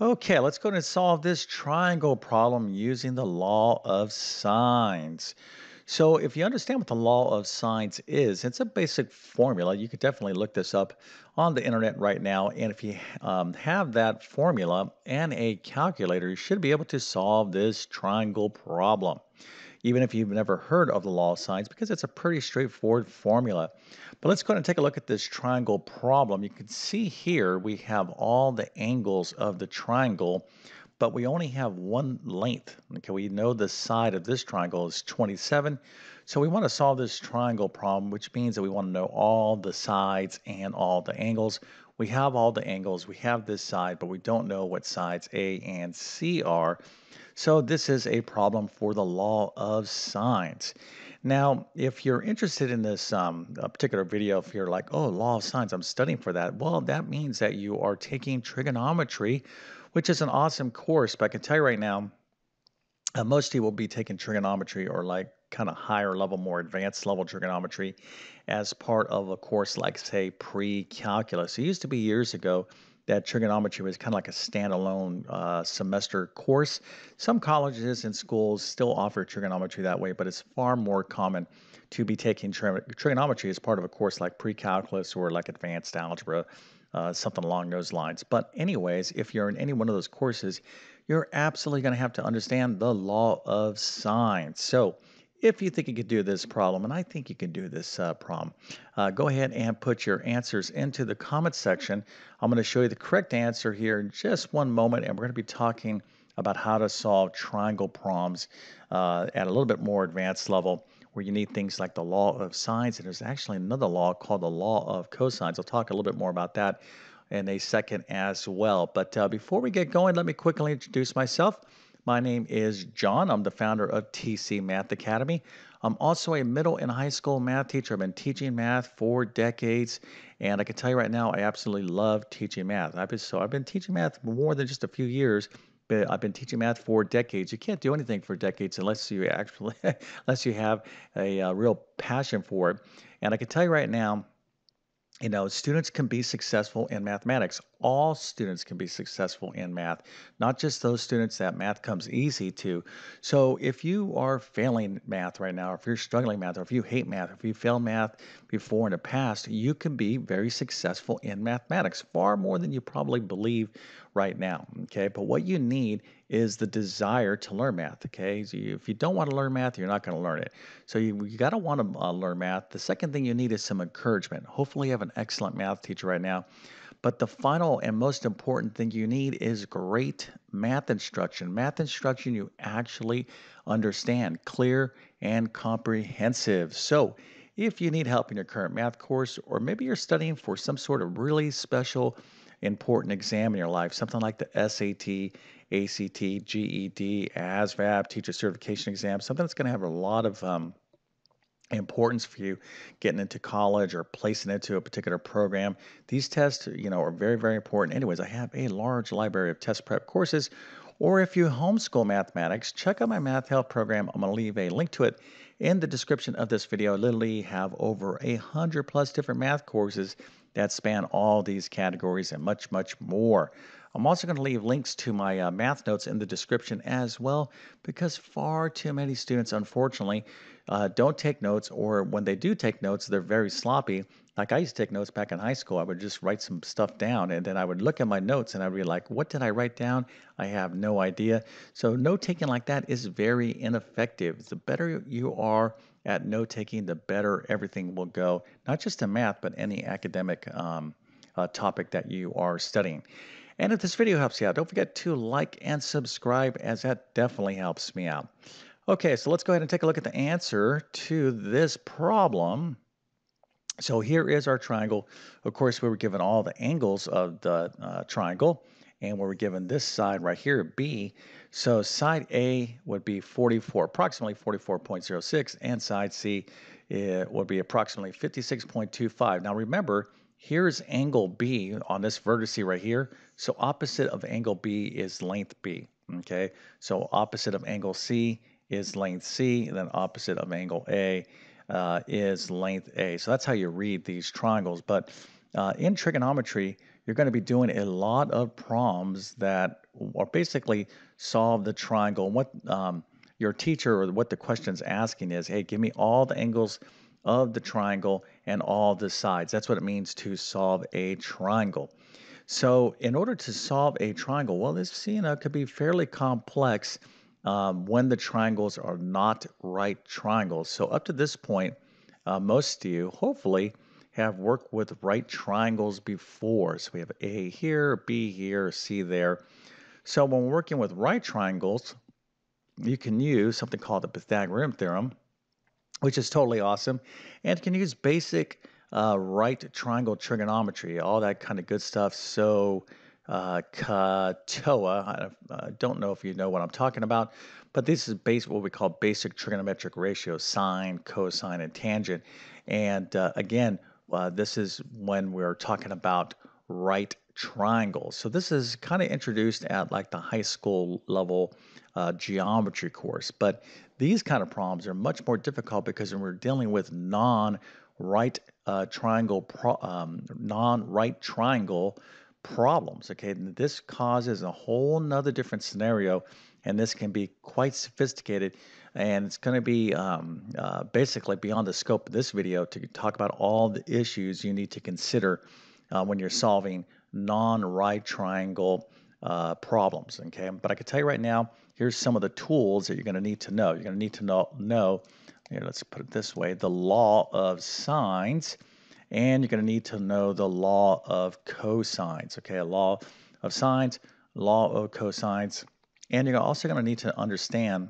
Okay, let's go and solve this triangle problem using the law of sines. So if you understand what the law of sines is, it's a basic formula. You could definitely look this up on the internet right now. And if you um, have that formula and a calculator, you should be able to solve this triangle problem even if you've never heard of the law of sines, because it's a pretty straightforward formula. But let's go ahead and take a look at this triangle problem. You can see here we have all the angles of the triangle, but we only have one length. Okay, we know the side of this triangle is 27. So we want to solve this triangle problem, which means that we want to know all the sides and all the angles. We have all the angles, we have this side, but we don't know what sides A and C are. So this is a problem for the law of sines. Now, if you're interested in this um, particular video, if you're like, oh, law of sines, I'm studying for that, well, that means that you are taking trigonometry, which is an awesome course. But I can tell you right now, uh, most people will be taking trigonometry or like kind of higher level, more advanced level trigonometry as part of a course like, say, pre calculus. It used to be years ago that trigonometry was kind of like a standalone uh, semester course. Some colleges and schools still offer trigonometry that way, but it's far more common to be taking tri- trigonometry as part of a course like pre-calculus or like advanced algebra, uh, something along those lines. But anyways, if you're in any one of those courses, you're absolutely going to have to understand the law of sines. So if you think you could do this problem, and I think you can do this uh, problem, uh, go ahead and put your answers into the comment section. I'm going to show you the correct answer here in just one moment, and we're going to be talking about how to solve triangle problems uh, at a little bit more advanced level where you need things like the law of sines, and there's actually another law called the law of cosines. I'll talk a little bit more about that in a second as well. But uh, before we get going, let me quickly introduce myself. My name is John. I'm the founder of TC Math Academy. I'm also a middle and high school math teacher. I've been teaching math for decades, and I can tell you right now, I absolutely love teaching math. I've been, so I've been teaching math more than just a few years, but I've been teaching math for decades. You can't do anything for decades unless you actually, unless you have a, a real passion for it. And I can tell you right now, you know, students can be successful in mathematics. All students can be successful in math, not just those students that math comes easy to. So, if you are failing math right now, if you're struggling math, or if you hate math, if you failed math before in the past, you can be very successful in mathematics, far more than you probably believe right now. Okay, but what you need is the desire to learn math. Okay, so you, if you don't want to learn math, you're not going to learn it. So you, you got to want to uh, learn math. The second thing you need is some encouragement. Hopefully, you have an excellent math teacher right now. But the final and most important thing you need is great math instruction. Math instruction you actually understand, clear and comprehensive. So, if you need help in your current math course, or maybe you're studying for some sort of really special important exam in your life, something like the SAT, ACT, GED, ASVAB, teacher certification exam, something that's going to have a lot of um, importance for you getting into college or placing into a particular program. These tests, you know, are very, very important. Anyways, I have a large library of test prep courses. Or if you homeschool mathematics, check out my Math Help program. I'm going to leave a link to it in the description of this video. I literally have over a hundred plus different math courses that span all these categories and much, much more. I'm also going to leave links to my uh, math notes in the description as well because far too many students, unfortunately, uh, don't take notes, or when they do take notes, they're very sloppy. Like I used to take notes back in high school. I would just write some stuff down and then I would look at my notes and I'd be like, what did I write down? I have no idea. So, note taking like that is very ineffective. The better you are at note taking, the better everything will go, not just in math, but any academic um, uh, topic that you are studying. And if this video helps you out, don't forget to like and subscribe, as that definitely helps me out. Okay, so let's go ahead and take a look at the answer to this problem. So here is our triangle. Of course, we were given all the angles of the uh, triangle, and we were given this side right here, B. So side A would be 44, approximately 44.06, and side C would be approximately 56.25. Now remember, here's angle B on this vertex right here. So opposite of angle B is length B. Okay, so opposite of angle C is length C, and then opposite of angle A uh, is length A. So that's how you read these triangles. But uh, in trigonometry, you're going to be doing a lot of problems that are basically solve the triangle. And what um, your teacher or what the question's asking is, hey, give me all the angles of the triangle and all the sides. That's what it means to solve a triangle. So in order to solve a triangle, well, this you know could be fairly complex um, when the triangles are not right triangles. So up to this point, uh, most of you hopefully have worked with right triangles before. So we have A here, B here, C there. So when working with right triangles, you can use something called the Pythagorean theorem, which is totally awesome, and can use basic uh, right triangle trigonometry, all that kind of good stuff. So uh, Katoa. I uh, don't know if you know what I'm talking about, but this is what we call basic trigonometric ratios: sine, cosine, and tangent. And uh, again, uh, this is when we're talking about right triangles. So this is kind of introduced at like the high school level uh, geometry course, but these kind of problems are much more difficult because when we're dealing with non-right uh, triangle, um, non-right triangle problems. Okay, this causes a whole nother different scenario, and this can be quite sophisticated. And it's going to be um, uh, basically beyond the scope of this video to talk about all the issues you need to consider uh, when you're solving non-right triangle uh, problems. Okay, but I can tell you right now, here's some of the tools that you're going to need to know. You're going to need to know, know here, let's put it this way, the law of sines and you're going to need to know the law of cosines. Okay, a law of sines, law of cosines, and you're also going to need to understand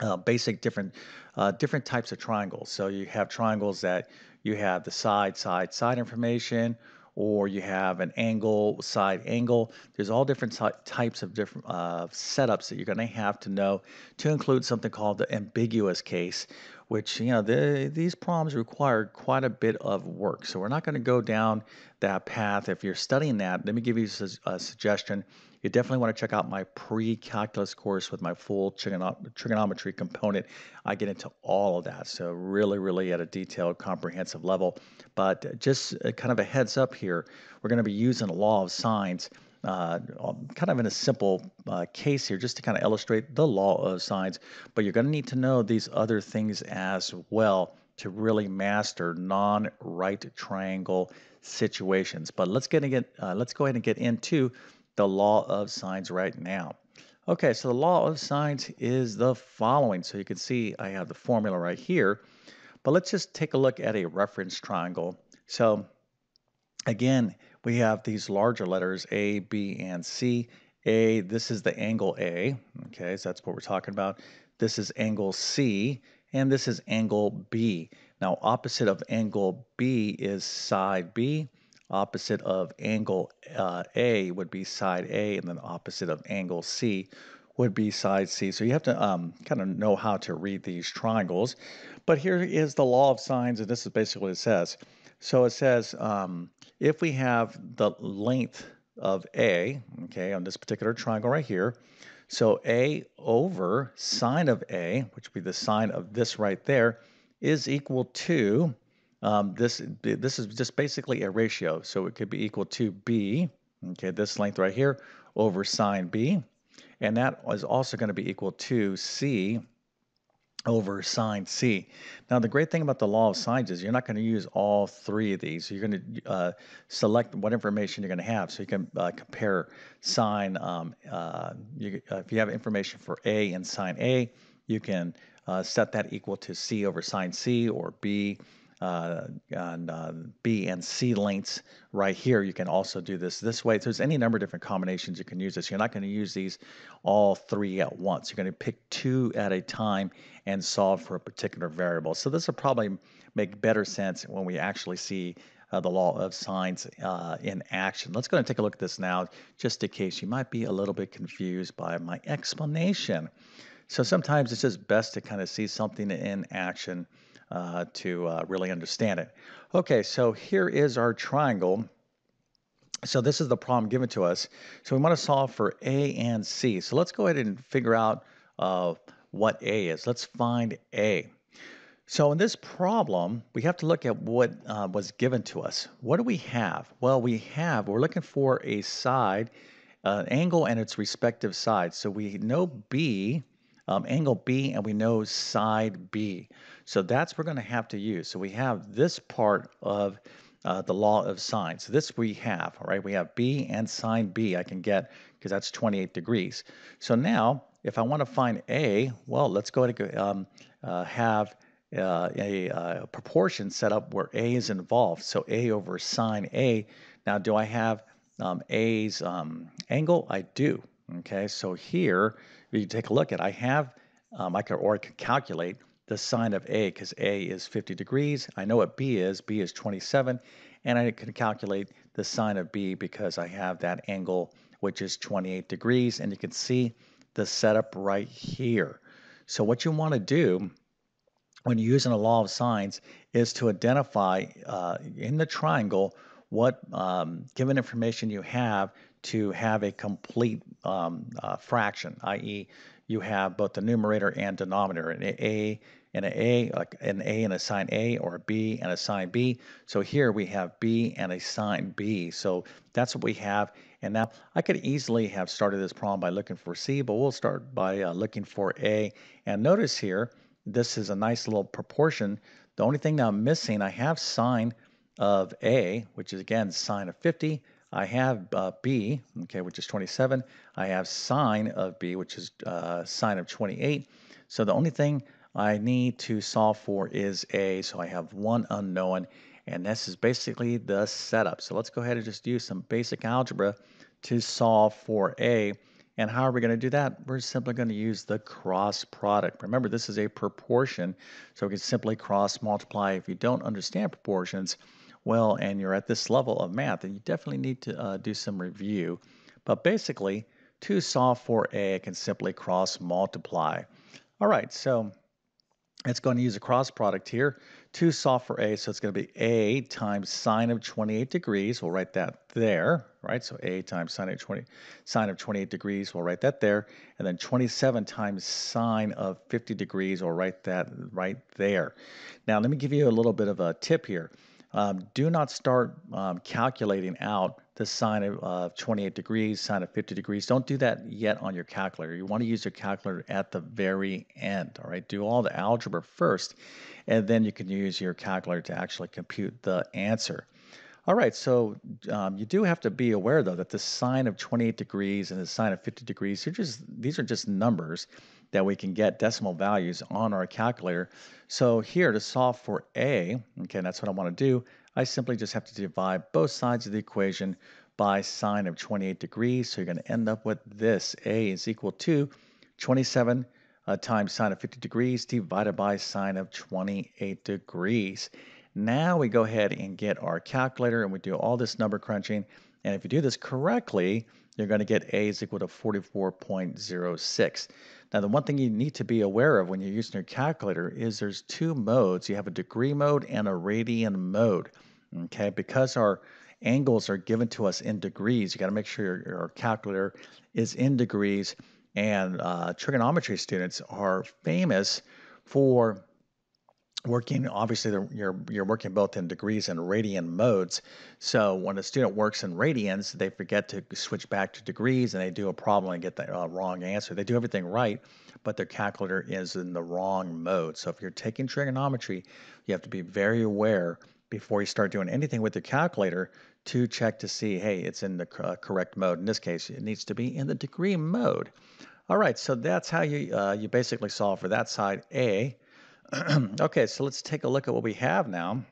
uh, basic different uh, different types of triangles. So you have triangles that you have the side, side, side information, or you have an angle, side angle. There's all different types of different uh, setups that you're going to have to know to include something called the ambiguous case, which, you know, the, these problems require quite a bit of work. So we're not going to go down that path. If you're studying that, let me give you a suggestion you definitely want to check out my pre-calculus course with my full trigonometry component. I get into all of that, so really, really at a detailed, comprehensive level. But just kind of a heads up here, we're going to be using the law of sines uh, kind of in a simple uh, case here just to kind of illustrate the law of sines. But you're going to need to know these other things as well to really master non-right triangle situations. But let's get, get uh, let's go ahead and get into the law of sines right now. Okay, so the law of sines is the following. So you can see I have the formula right here, but let's just take a look at a reference triangle. So again, we have these larger letters A, B, and C. A, this is the angle A, okay, so that's what we're talking about. This is angle C, and this is angle B. Now, opposite of angle B is side B, Opposite of angle uh, A would be side A, and then opposite of angle C would be side C. So you have to um, kind of know how to read these triangles. But here is the law of sines, and this is basically what it says. So it says um, if we have the length of A, okay, on this particular triangle right here, so A over sine of A, which would be the sine of this right there, is equal to um, this, this is just basically a ratio. So it could be equal to B, okay, this length right here, over sine B. And that is also going to be equal to C over sine C. Now, the great thing about the law of sines is you're not going to use all three of these. You're going to uh, select what information you're going to have. So you can uh, compare sine, um, uh, you, uh, if you have information for A and sine A, you can uh, set that equal to C over sine C or B uh, on uh, B and C lengths right here. You can also do this this way. So there's any number of different combinations you can use this. You're not going to use these all three at once. You're going to pick two at a time and solve for a particular variable. So this will probably make better sense when we actually see uh, the law of sines uh, in action. Let's go and take a look at this now, just in case you might be a little bit confused by my explanation. So sometimes it's just best to kind of see something in action uh, to uh, really understand it. Okay, so here is our triangle. So this is the problem given to us. So we want to solve for A and C. So let's go ahead and figure out uh, what A is. Let's find A. So in this problem, we have to look at what uh, was given to us. What do we have? Well, we have, we're looking for a side, uh, angle and its respective sides. So we know B, um, angle B, and we know side B. So that's we're going to have to use. So we have this part of uh, the law of sines. So this we have, all right? We have B and sine B I can get because that's 28 degrees. So now, if I want to find A, well, let's go ahead and um, uh, have uh, a, uh, proportion set up where A is involved. So A over sine A. Now, do I have um, A's um, angle? I do. Okay, so here, you take a look at, I have, um, I could, or I could calculate the sine of A because A is 50 degrees. I know what B is. B is 27. And I can calculate the sine of B because I have that angle, which is 28 degrees. And you can see the setup right here. So what you want to do when using a law of sines is to identify uh, in the triangle what um, given information you have to have a complete um, uh, fraction, i.e., you have both the numerator and denominator, A and an A, like an A and a sine A, or a B and a sine B. So here we have B and a sine B. So that's what we have. And now I could easily have started this problem by looking for C, but we'll start by uh, looking for A. And notice here, this is a nice little proportion. The only thing that I'm missing, I have sine of A, which is again sine of 50. I have uh, B, okay, which is 27. I have sine of B, which is uh, sine of 28. So the only thing I need to solve for is A. So I have one unknown, and this is basically the setup. So let's go ahead and just use some basic algebra to solve for A. And how are we going to do that? We're simply going to use the cross product. Remember, this is a proportion, so we can simply cross multiply. If you don't understand proportions, well, and you're at this level of math, then you definitely need to uh, do some review. But basically, to solve for A, I can simply cross multiply. All right, so it's going to use a cross product here to solve for A. So it's going to be A times sine of 28 degrees. We'll write that there, right? So A times sine of 20, sine of 28 degrees. We'll write that there. And then 27 times sine of 50 degrees. We'll write that right there. Now, let me give you a little bit of a tip here. Um, do not start um, calculating out the sine of uh, 28 degrees, sine of 50 degrees. Don't do that yet on your calculator. You want to use your calculator at the very end, all right? Do all the algebra first, and then you can use your calculator to actually compute the answer. All right, so um, you do have to be aware, though, that the sine of 28 degrees and the sine of 50 degrees, are just, these are just numbers that we can get decimal values on our calculator. So here to solve for A, okay, that's what I want to do, I simply just have to divide both sides of the equation by sine of 28 degrees. So you're going to end up with this. A is equal to 27 uh, times sine of 50 degrees divided by sine of 28 degrees. Now we go ahead and get our calculator and we do all this number crunching. And if you do this correctly, you're going to get A is equal to 44.06. Now, the one thing you need to be aware of when you're using your calculator is there's two modes. You have a degree mode and a radian mode. Okay, because our angles are given to us in degrees, you got to make sure your, your, calculator is in degrees. And uh, trigonometry students are famous for working obviously you're you're working both in degrees and radian modes. So when a student works in radians they forget to switch back to degrees and they do a problem and get the uh, wrong answer. They do everything right but their calculator is in the wrong mode. So if you're taking trigonometry you have to be very aware before you start doing anything with your calculator to check to see hey it's in the uh, correct mode. In this case it needs to be in the degree mode. All right so that's how you uh, you basically solve for that side a okay, so let's take a look at what we have now.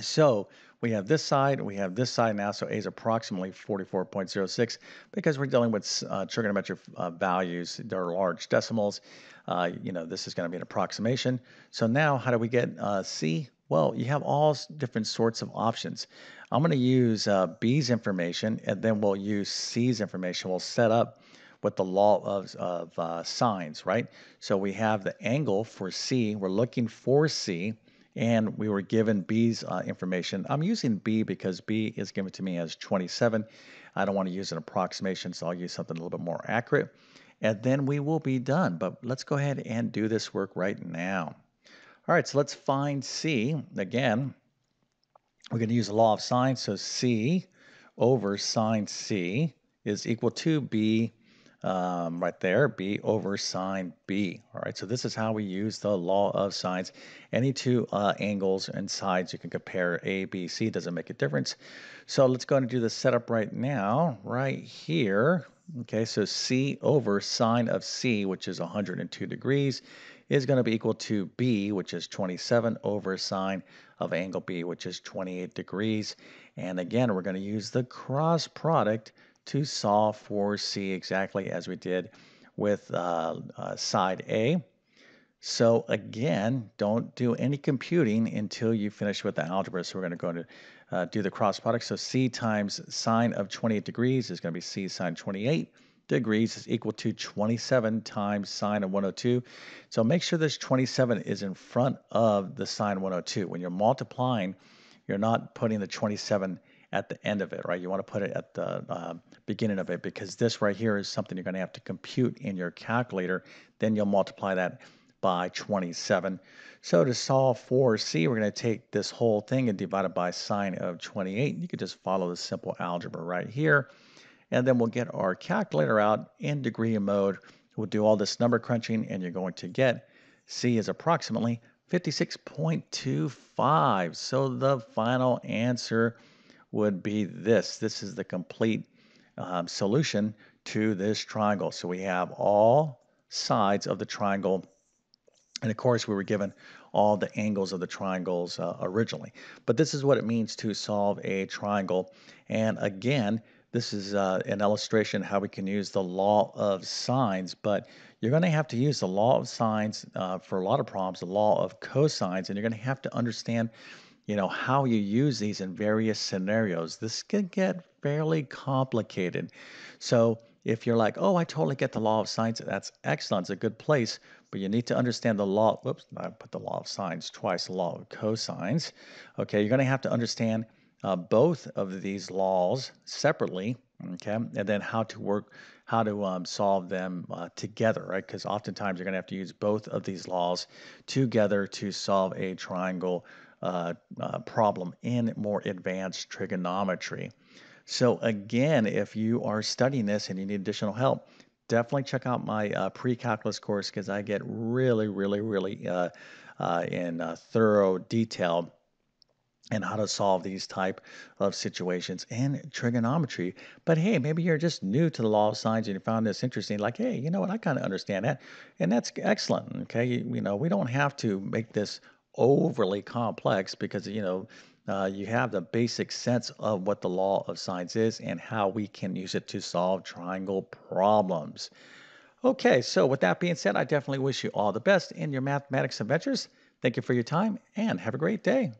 So we have this side, we have this side now, so A is approximately 44.06 because we're dealing with uh, trigonometric uh, values. They're large decimals. Uh, you know, this is going to be an approximation. So now how do we get uh, C? Well, you have all different sorts of options. I'm going to use uh, B's information, and then we'll use C's information. We'll set up with the law of, of uh, sines, right? So we have the angle for C. We're looking for C, and we were given B's uh, information. I'm using B because B is given to me as 27. I don't want to use an approximation, so I'll use something a little bit more accurate. And then we will be done. But let's go ahead and do this work right now. All right, so let's find C. Again, we're going to use the law of sine. So C over sine C is equal to B um, right there, B over sine B. All right, so this is how we use the law of sines. Any two uh, angles and sides you can compare A, B, C, doesn't make a difference. So let's go and do the setup right now, right here. Okay, so C over sine of C, which is 102 degrees, is going to be equal to B, which is 27 over sine of angle B, which is 28 degrees. And again, we're going to use the cross product to solve for C exactly as we did with uh, uh, side A. So again, don't do any computing until you finish with the algebra. So we're going to go to uh, do the cross product. So C times sine of 28 degrees is going to be C sine 28 degrees is equal to 27 times sine of 102. So make sure this 27 is in front of the sine 102. When you're multiplying, you're not putting the 27 at the end of it, right? You want to put it at the uh, beginning of it because this right here is something you're going to have to compute in your calculator. Then you'll multiply that by 27. So to solve for C, we're going to take this whole thing and divide it by sine of 28. You could just follow the simple algebra right here. And then we'll get our calculator out in degree mode. We'll do all this number crunching and you're going to get C is approximately 56.25. So the final answer would be this. This is the complete um, solution to this triangle. So we have all sides of the triangle. And of course, we were given all the angles of the triangles uh, originally. But this is what it means to solve a triangle. And again, this is uh, an illustration how we can use the law of sines, but you're going to have to use the law of sines uh, for a lot of problems, the law of cosines, and you're going to have to understand you know, how you use these in various scenarios. This can get fairly complicated. So if you're like, oh, I totally get the law of sines, that's excellent. It's a good place, but you need to understand the law. Whoops, I put the law of sines twice, the law of cosines. Okay, you're going to have to understand uh, both of these laws separately, okay, and then how to work, how to um, solve them uh, together, right? Because oftentimes you're going to have to use both of these laws together to solve a triangle uh, uh, problem in more advanced trigonometry. So again, if you are studying this and you need additional help, definitely check out my uh, pre-calculus course because I get really, really, really uh, in thorough detail and how to solve these type of situations in trigonometry. But hey, maybe you're just new to the law of sines and you found this interesting. Like, hey, you know what? I kind of understand that, and that's excellent. Okay, you, you know, we don't have to make this overly complex because you know uh, you have the basic sense of what the law of sines is and how we can use it to solve triangle problems. Okay, so with that being said, I definitely wish you all the best in your mathematics adventures. Thank you for your time and have a great day.